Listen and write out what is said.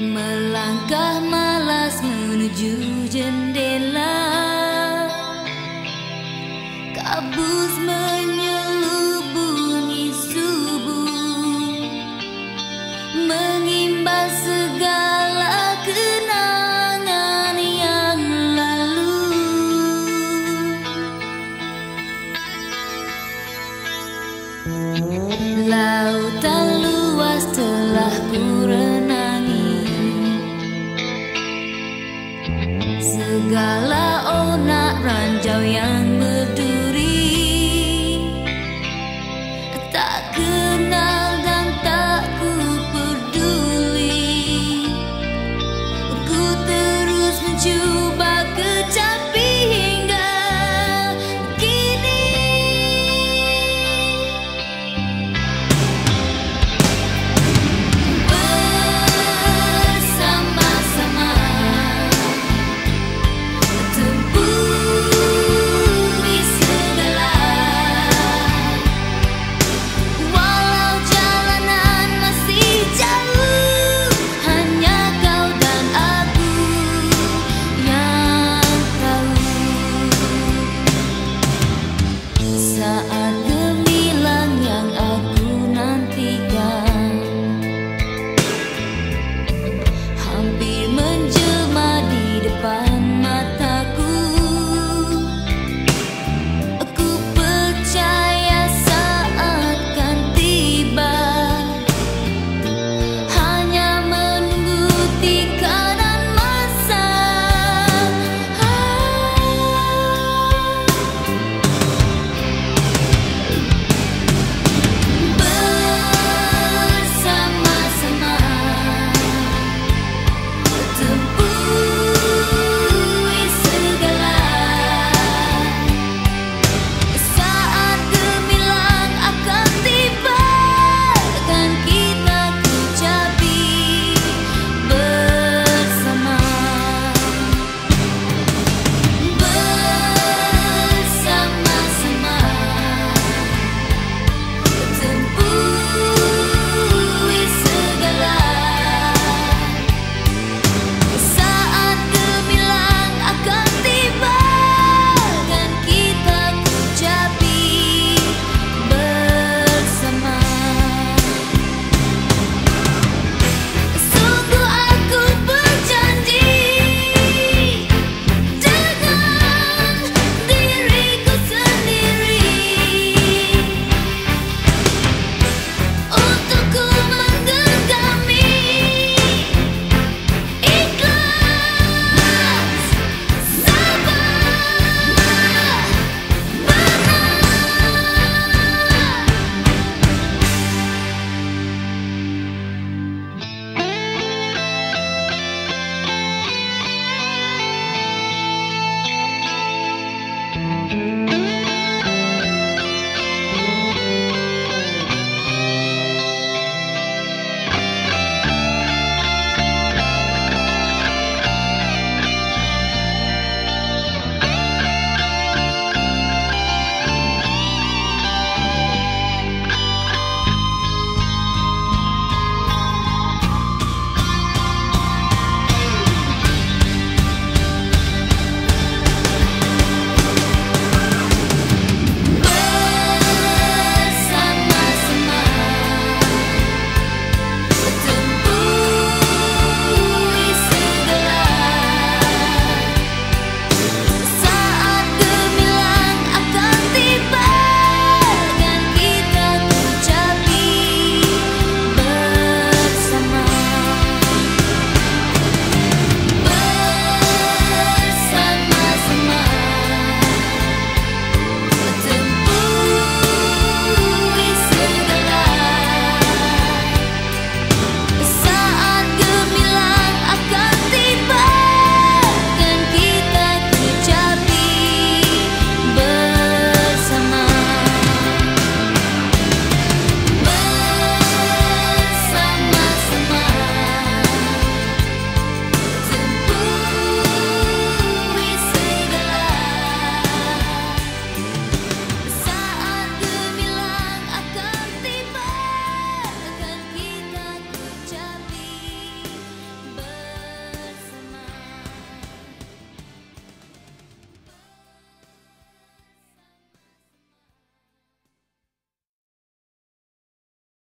Melangkah malas menuju jendela. Kabus menyelubungi Segala onak ranjau yang